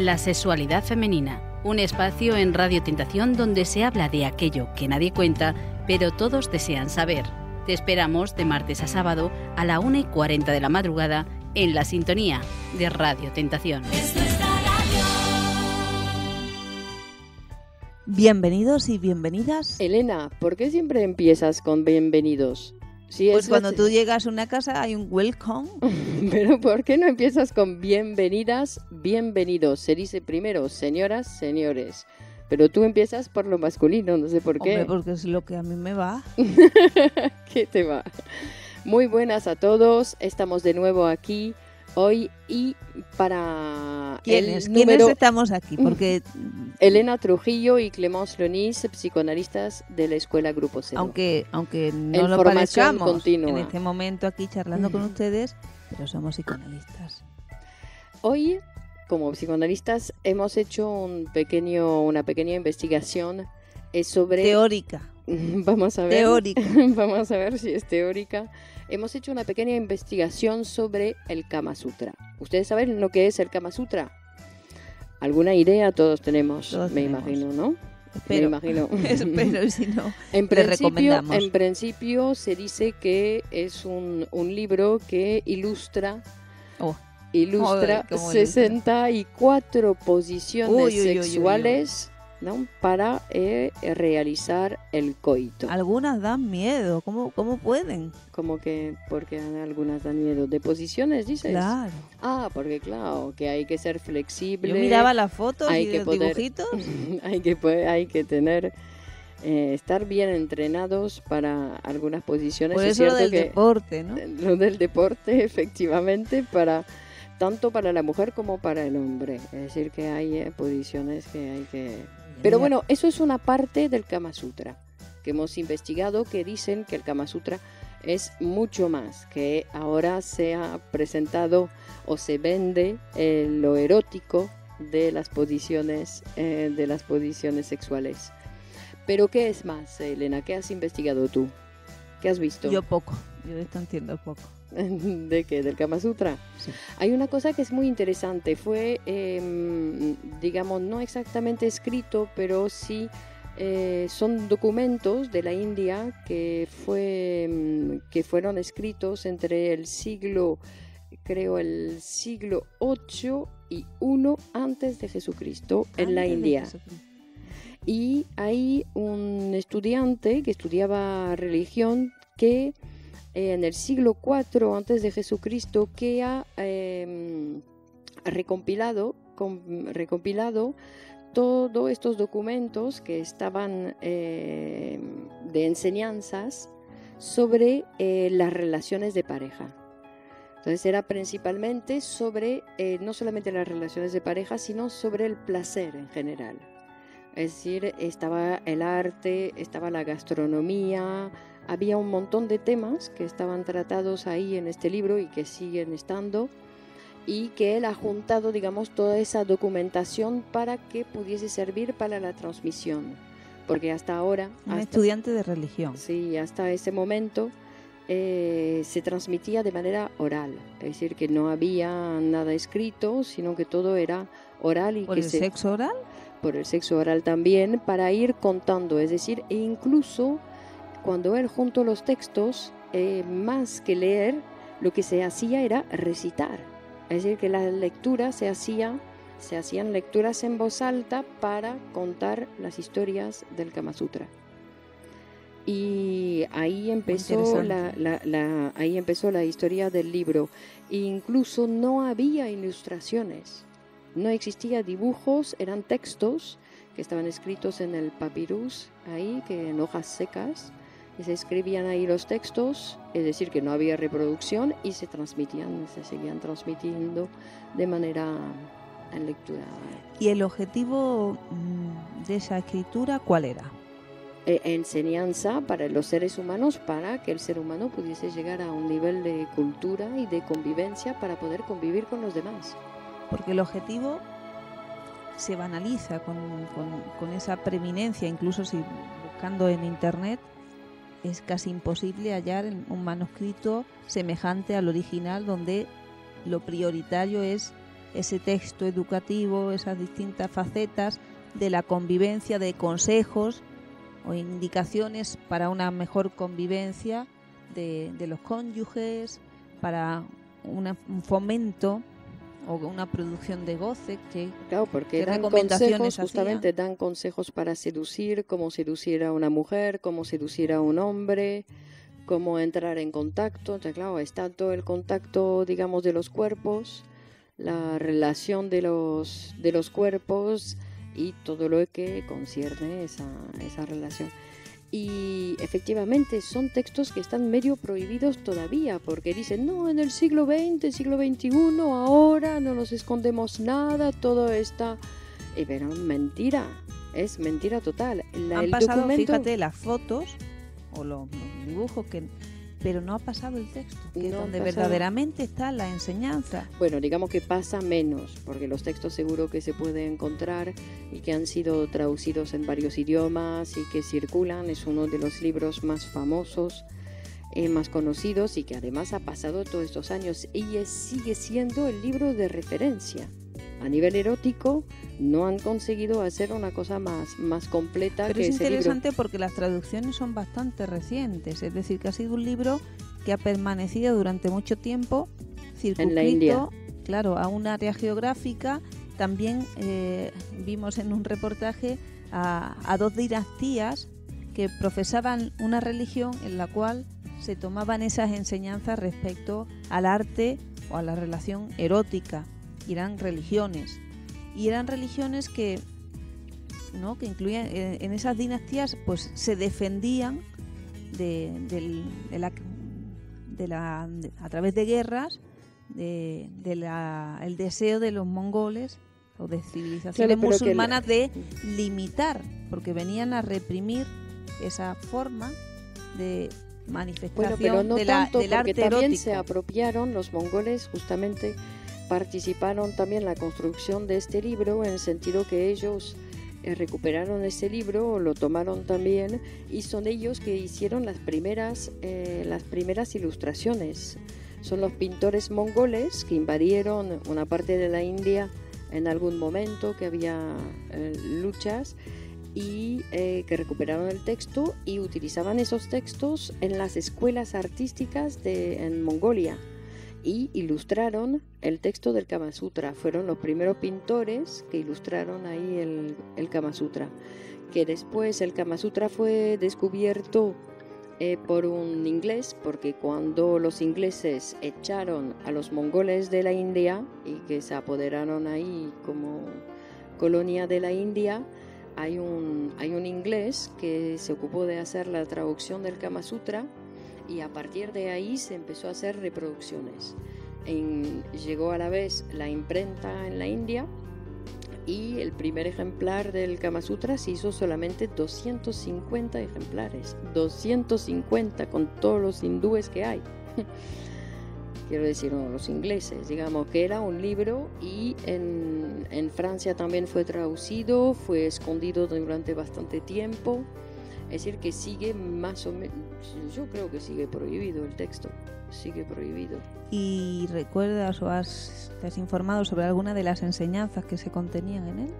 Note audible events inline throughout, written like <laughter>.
La sexualidad femenina, un espacio en Radio Tentación donde se habla de aquello que nadie cuenta, pero todos desean saber. Te esperamos de martes a sábado a la 1 y 40 de la madrugada en la sintonía de Radio Tentación. Bienvenidos y bienvenidas. Elena, ¿por qué siempre empiezas con bienvenidos? Pues cuando tú llegas a una casa hay un welcome. <laughs> Pero ¿por qué no empiezas con bienvenidas, bienvenidos? Se dice primero señoras, señores. Pero tú empiezas por lo masculino, no sé por qué. Hombre, porque es lo que a mí me va. <laughs> ¿Qué te va? Muy buenas a todos. Estamos de nuevo aquí hoy y para ¿Quiénes? ¿Quiénes estamos aquí? Porque Elena Trujillo y Clemence Leonis, psicoanalistas de la Escuela Grupo Cero. Aunque, aunque no lo parezcamos en este momento aquí charlando con ustedes, pero somos psicoanalistas. Hoy, como psicoanalistas, hemos hecho un pequeño, una pequeña investigación eh, sobre... Teórica. <laughs> Vamos a ver. Teórica. <laughs> Vamos a ver si es teórica hemos hecho una pequeña investigación sobre el Kama Sutra. ¿Ustedes saben lo que es el Kama Sutra? ¿Alguna idea todos tenemos? me imagino, ¿no? me imagino. <laughs> Espero, si no, en principio, En principio se dice que es un, libro que ilustra... Oh. Ilustra 64 posiciones sexuales ¿no? para eh, realizar el coito. Algunas dan miedo, ¿cómo, cómo pueden? Como que, porque algunas dan miedo. ¿De posiciones dices? Claro. Ah, porque claro, que hay que ser flexible. Yo miraba las fotos hay y que los dibujitos. <laughs> hay, que, hay que tener... Eh, estar bien entrenados para algunas posiciones. Por eso lo del deporte, ¿no? Lo del deporte, efectivamente, para tanto para la mujer como para el hombre. Es decir, que hay eh, posiciones que hay que pero bueno, eso es una parte del Kama Sutra que hemos investigado que dicen que el Kama Sutra es mucho más, que ahora se ha presentado o se vende eh, lo erótico de las posiciones eh, de las posiciones sexuales. Pero ¿qué es más, Elena? ¿Qué has investigado tú? ¿Qué has visto? Yo poco, yo esto entiendo poco. <laughs> ¿De qué? ¿Del Kama Sutra? Hay una cosa que es muy interesante. Fue, em, digamos, no exactamente escrito, pero sí eh, son documentos de la India que, fue, em, que fueron escritos entre el siglo, creo, el siglo 8 y 1 antes de Jesucristo en la India. Y hay un estudiante que estudiaba religión que en el siglo IV antes de Jesucristo que ha em, recompilado, recompilado todos estos documentos que estaban em, de enseñanzas sobre eh, las relaciones de pareja. Entonces era principalmente sobre eh, no solamente las relaciones de pareja, sino sobre el placer en general. Es decir, estaba el arte, estaba la gastronomía, había un montón de temas que estaban tratados ahí en este libro y que siguen estando y que él ha juntado, digamos, toda esa documentación para que pudiese servir para la transmisión. Porque hasta ahora... Un estudiante de religión. Sí, hasta ese momento eh, se transmitía de manera oral. Es decir, que no había nada escrito, sino que todo era oral. Y ¿Por que el sexo oral? Por el sexo oral también, para ir contando. Es decir, e incluso cuando él juntó los textos, eh, más que leer, lo que se hacía era recitar. Es decir, que la lectura se hacía, se hacían lecturas en voz alta para contar las historias del Kama Sutra. Y ahí empezó la, la, ahí empezó la historia del libro. E incluso no había ilustraciones, no existía dibujos, eran textos que estaban escritos en el papyrus, ahí, que en hojas secas, se escribían ahí los textos, es decir, que no había reproducción y se transmitían, se seguían transmitiendo de manera en lectura. ¿Y el objetivo mm, de esa escritura cuál era? E, enseñanza para los seres humanos para que el ser humano pudiese llegar a un nivel de cultura y de convivencia para poder convivir con los demás. Porque el objetivo se banaliza con, con esa preeminencia, incluso si buscando en internet es casi imposible hallar un manuscrito semejante al original donde lo prioritario es ese texto educativo, esas distintas facetas de la convivencia, de consejos o indicaciones para una mejor convivencia de, los cónyuges, para un fomento o una producción de goce que claro porque dan consejos justamente dan consejos para seducir cómo seducir a una mujer cómo seducir a un hombre cómo entrar en contacto. Entonces claro está todo el contacto digamos de los cuerpos la relación de los de los cuerpos y todo lo que concierne esa, esa relación y efectivamente son textos que están medio prohibidos todavía, porque dicen, no, en el siglo XX, siglo XXI, ahora no nos escondemos nada, todo está... Y pero mentira, es mentira total. La, Han pasado, fíjate, las fotos o los dibujos que pero no ha pasado el texto, que es donde verdaderamente está la enseñanza. Bueno, digamos que pasa menos, porque los textos seguro que se pueden encontrar y que han sido traducidos en varios idiomas y que circulan, es uno de los libros más famosos, eh, más conocidos y que además ha pasado todos estos años y sigue siendo el libro de referencia a nivel erótico no han conseguido hacer una cosa más, más completa Pero es interesante porque las traducciones son bastante recientes, es decir, que ha sido un libro que ha permanecido durante mucho tiempo circunscrito, en la India. claro, a un área geográfica. También eh, vimos en un reportaje a, a dos dinastías que profesaban una religión en la cual se tomaban esas enseñanzas respecto al arte o a la relación erótica eran religiones. Y eran religiones que, ¿no? que incluían en esas dinastías, pues se defendían de, la, de la, a través de guerras de, el deseo de los mongoles o de civilizaciones musulmanas de limitar, porque venían a reprimir esa forma de manifestación pero no de tanto, del arte porque también se apropiaron los mongoles justamente participaron también en la construcción de este libro en el sentido que ellos eh, recuperaron este libro, lo tomaron también y son ellos que hicieron las primeras, eh, las primeras ilustraciones. Son los pintores mongoles que invadieron una parte de la India en algún momento que había eh, luchas y que recuperaron el texto y utilizaban esos textos en las escuelas artísticas de, en Mongolia y ilustraron el texto del Kama Sutra. Fueron los primeros pintores que ilustraron ahí el, Kama Sutra. Que después el Kama Sutra fue descubierto eh, por un inglés, porque cuando los ingleses echaron a los mongoles de la India y que se apoderaron ahí como colonia de la India, hay un, hay un inglés que se ocupó de hacer la traducción del Kama Sutra y a partir de ahí se empezó a hacer reproducciones. llegó a la vez la imprenta en la India y el primer ejemplar del Kama Sutra se hizo solamente 250 ejemplares. 250 con todos los hindúes que hay. <laughs> Quiero decir, los ingleses, digamos que era un libro y en, en Francia también fue traducido, fue escondido durante bastante tiempo es decir, que sigue más o menos, yo creo que sigue prohibido el texto, sigue prohibido. ¿Y recuerdas o has, te has informado sobre alguna de las enseñanzas que se contenían en él?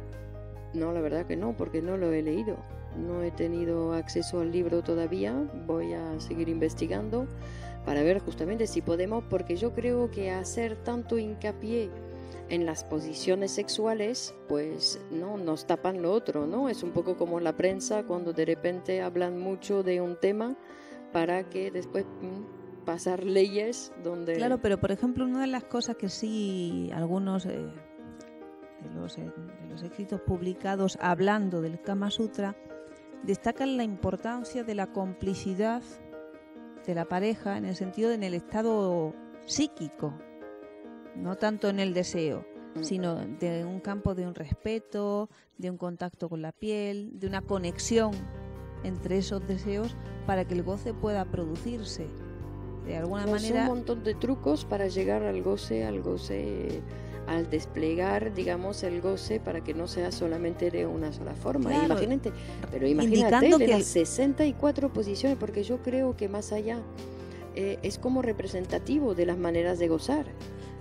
No, la verdad que no, porque no lo he leído. No he tenido acceso al libro todavía, voy a seguir investigando para ver justamente si podemos, porque yo creo que hacer tanto hincapié en las posiciones sexuales, pues no nos tapan lo otro, ¿no? Es un poco como la prensa cuando de repente hablan mucho de un tema para que después mm, pasar leyes donde Claro, pero por ejemplo, una de las cosas que sí algunos eh, de, los, eh, de los escritos publicados hablando del Kama Sutra destacan la importancia de la complicidad de la pareja en el sentido de en el estado psíquico no tanto en el deseo, mm. sino de un campo de un respeto, de un contacto con la piel, de una conexión entre esos deseos para que el goce pueda producirse. De alguna manera. Un montón de trucos para llegar al goce, al goce, al desplegar, digamos, el goce para que no sea solamente de una sola forma. imagínate, pero imagínate de las 64 posiciones, porque yo creo que más allá eh, es como representativo de las maneras de gozar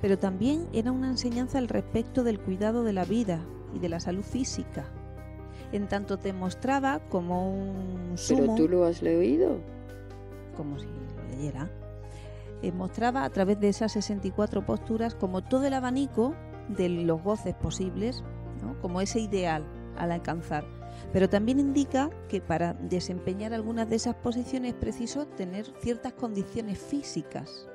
pero también era una enseñanza al respecto del cuidado de la vida y de la salud física. En tanto te mostraba como un sumo, ¿Pero tú lo has leído? como si lo leyera, eh, mostraba a través de esas 64 posturas como todo el abanico de los goces posibles, ¿no? como ese ideal al alcanzar. Pero también indica que para desempeñar algunas de esas posiciones es preciso tener ciertas condiciones físicas.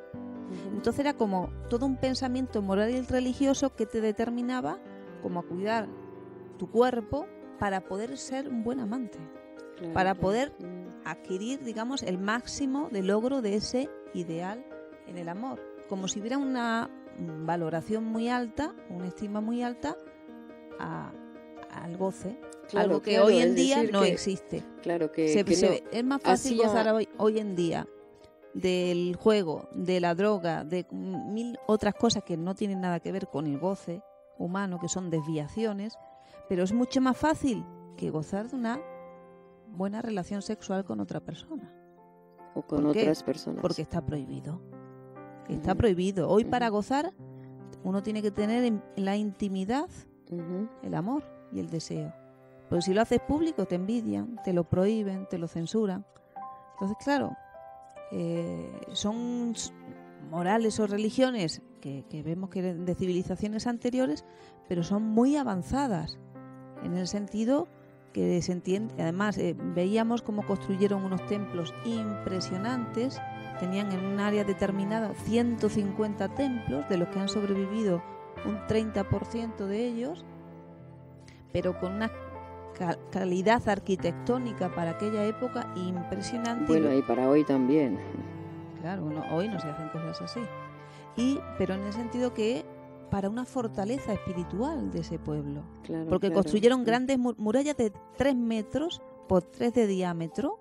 Entonces era como todo un pensamiento moral y religioso que te determinaba como a cuidar tu cuerpo para poder ser un buen amante, Claro, para poder adquirir, digamos, el máximo de logro de ese ideal en el amor, como si hubiera una valoración muy alta, una estima muy alta a- al goce, Claro, algo que hoy en día no que- existe. Claro que, Se- que se no- es más fácil gozar hoy, hoy en día del juego, de la droga, de mil otras cosas que no tienen nada que ver con el goce humano, que son desviaciones, pero es mucho más fácil que gozar de una buena relación sexual con otra persona, o con ¿Por qué? otras personas. porque está prohibido. Está prohibido. Hoy para gozar uno tiene que tener en la intimidad el amor y el deseo. Pero si lo haces público te envidian, te lo prohíben, te lo censuran. Entonces, claro, eh, son morales o religiones que, vemos que de civilizaciones anteriores, pero son muy avanzadas en el sentido que se entiende. Además, eh, veíamos cómo construyeron unos templos impresionantes. Tenían en un área determinada 150 templos, de los que han sobrevivido un 30% de ellos, pero con una ca- calidad arquitectónica para aquella época impresionante. Bueno, y para hoy también. Claro, hoy no se hacen cosas así. Y, pero en el sentido que para una fortaleza espiritual de ese pueblo. Claro, Porque claro. construyeron grandes mu- murallas de 3 metros por 3 de diámetro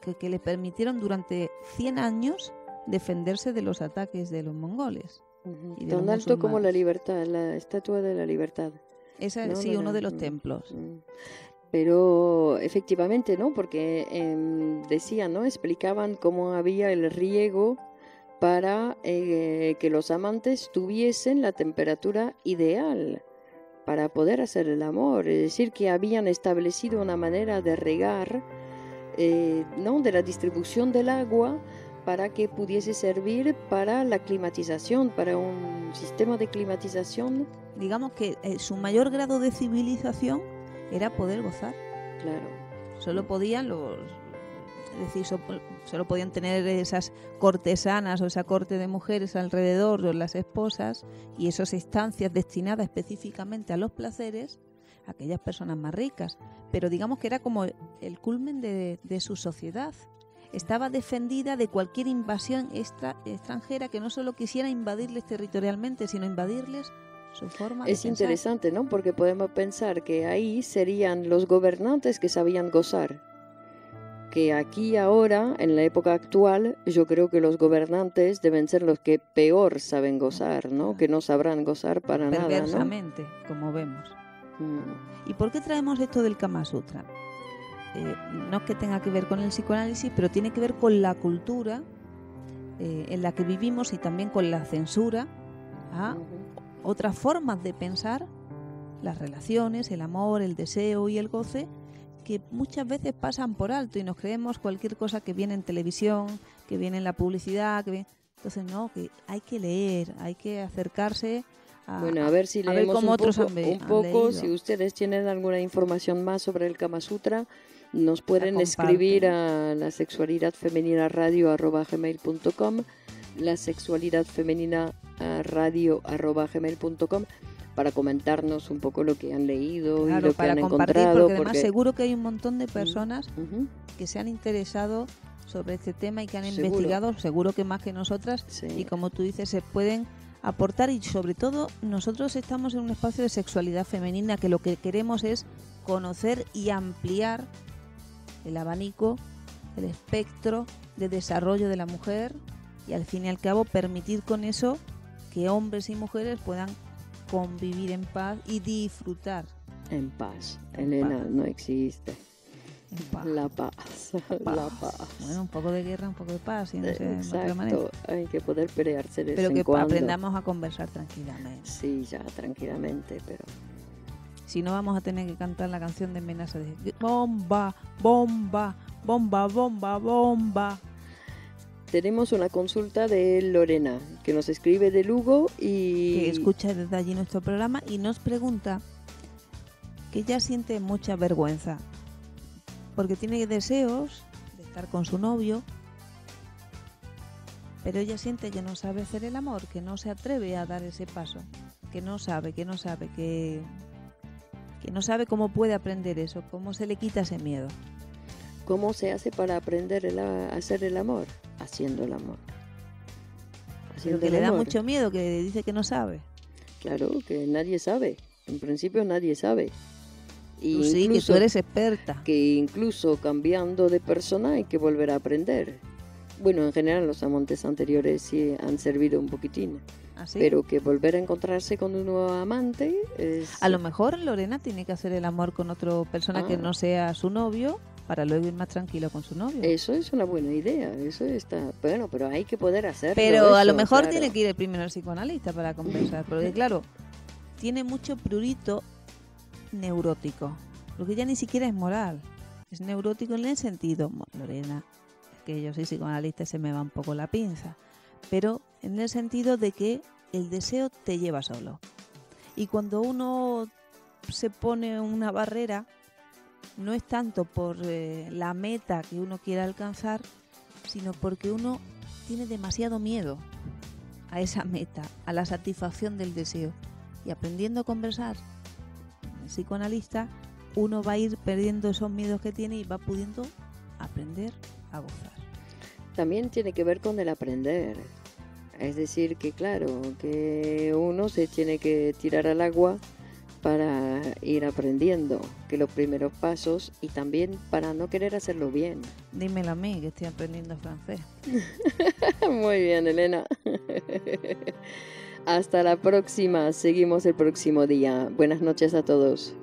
que, que les permitieron durante 100 años defenderse de los ataques de los mongoles. Ujú. y de Tan los alto como la libertad, la estatua de la libertad. Ese No, sí, no, uno no, de los templos. Pero efectivamente, ¿no? Porque em, decían, ¿no? Explicaban cómo había el riego para eh, que los amantes tuviesen la temperatura ideal para poder hacer el amor. Es decir, que habían establecido una manera de regar, eh, ¿no? De la distribución del agua para que pudiese servir para la climatización, para un sistema de climatización. Digamos que eh, su mayor grado de civilización era poder gozar. Claro. Solo podían los. Es decir, so- solo podían tener esas cortesanas o esa corte de mujeres alrededor, o las esposas, y esas estancias destinadas específicamente a los placeres, aquellas personas más ricas. Pero digamos que era como el culmen de, de su sociedad. Estaba defendida de cualquier invasión extra- extranjera que no solo quisiera invadirles territorialmente, sino invadirles su forma de Es interesante, ¿no? Porque podemos pensar que ahí serían los gobernantes que sabían gozar. Que aquí ahora, en la época actual, yo creo que los gobernantes deben ser los que peor saben gozar, ¿no? Que no sabrán gozar para nada, como vemos. Mm, ¿Y por qué traemos esto del Kama Sutra? Eh, no es que tenga que ver con el psicoanálisis, pero tiene que ver con la cultura eh, en la que vivimos y también con la censura a ujú. otras formas de pensar las relaciones, el amor, el deseo y el goce, que muchas veces pasan por alto y nos creemos cualquier cosa que viene en televisión, que viene en la publicidad, que viene... Entonces, no, que hay que leer, hay que acercarse a... Bueno, a ver si ver leemos un otros poco, han ve- un poco. si ustedes tienen alguna información más sobre el Kama Sutra, nos pueden escribir a la sexualidad femenina radio arroba gmail.com, la sexualidad femenina radio arroba gmail.com para comentarnos un poco lo que han leído y lo que han encontrado. porque además seguro que hay un montón de personas Ujú, que se han interesado sobre este tema y que han Seguro. investigado, seguro que más que nosotras, sí. y como tú dices, se pueden aportar y sobre todo nosotros estamos en un espacio de sexualidad femenina que lo que queremos es conocer y ampliar el abanico, el espectro de desarrollo de la mujer y al fin y al cabo permitir con eso que hombres y mujeres puedan convivir en paz y disfrutar. En paz. En Elena, paz. no existe. La paz. <laughs> La paz. Bueno, un poco de guerra, un poco de paz. Y no sé, Exacto. Hay que poder pelearse de Pero vez que en cuando. aprendamos a conversar tranquilamente. Sí, ya, tranquilamente, pero... Si no, vamos a tener que cantar la canción de amenaza de bomba, bomba, bomba, bomba, bomba. Tenemos una consulta de Lorena, que nos escribe de Lugo y... Que escucha desde allí nuestro programa y nos pregunta que ella siente mucha vergüenza porque tiene deseos de estar con su novio, pero ella siente que no sabe hacer el amor, que no se atreve a dar ese paso, que no sabe, que no sabe, que, que no sabe cómo puede aprender eso, cómo se le quita ese miedo. ¿Cómo se hace para aprender el a hacer el amor? Haciendo el amor. Haciendo que le da mucho miedo, que dice que no sabe. Claro, que nadie sabe. En principio nadie sabe. Y tú sí, que tú eres experta. Que incluso cambiando de persona hay que volver a aprender. Bueno, en general los amantes anteriores sí han servido un poquitín. ¿Ah? Pero que volver a encontrarse con un nuevo amante es... A lo mejor Lorena tiene que hacer el amor con otra persona Ah. que no sea su novio para luego ir más tranquilo con su novio. Eso es una buena idea, eso está... Bueno, pero hay que poder hacerlo. Pero a lo mejor claro. tiene que ir primero al psicoanalista para conversar, porque <laughs> claro, tiene mucho prurito neurótico, porque ya ni siquiera es moral, es neurótico en el sentido, Lorena, que yo soy psicoanalista y se me va un poco la pinza, pero en el sentido de que el deseo te lleva solo. Y cuando uno se pone una barrera, no es tanto por eh, la meta que uno quiere alcanzar, sino porque uno tiene demasiado miedo a esa meta, a la satisfacción del deseo. Y aprendiendo a conversar con el psicoanalista, uno va a ir perdiendo esos miedos que tiene y va pudiendo aprender a gozar. También tiene que ver con el aprender. Es decir, que claro, que uno se tiene que tirar al agua para ir aprendiendo, que los primeros pasos y también para no querer hacerlo bien. Dímelo a mí, que estoy aprendiendo francés. <laughs> Muy bien, Elena. <laughs> Hasta la próxima, seguimos el próximo día. Buenas noches a todos.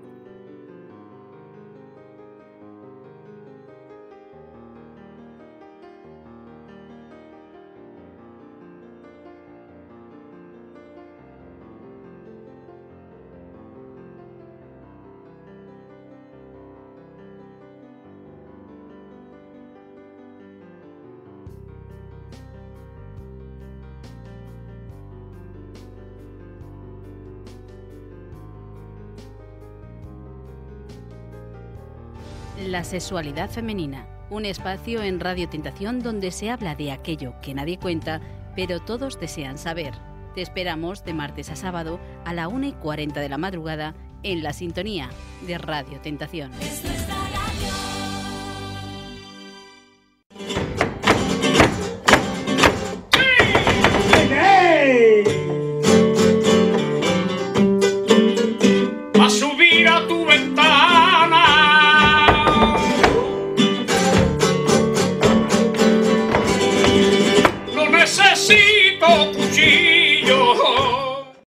La sexualidad femenina, un espacio en Radio Tentación donde se habla de aquello que nadie cuenta, pero todos desean saber. Te esperamos de martes a sábado a la 1 y 40 de la madrugada en la sintonía de Radio Tentación.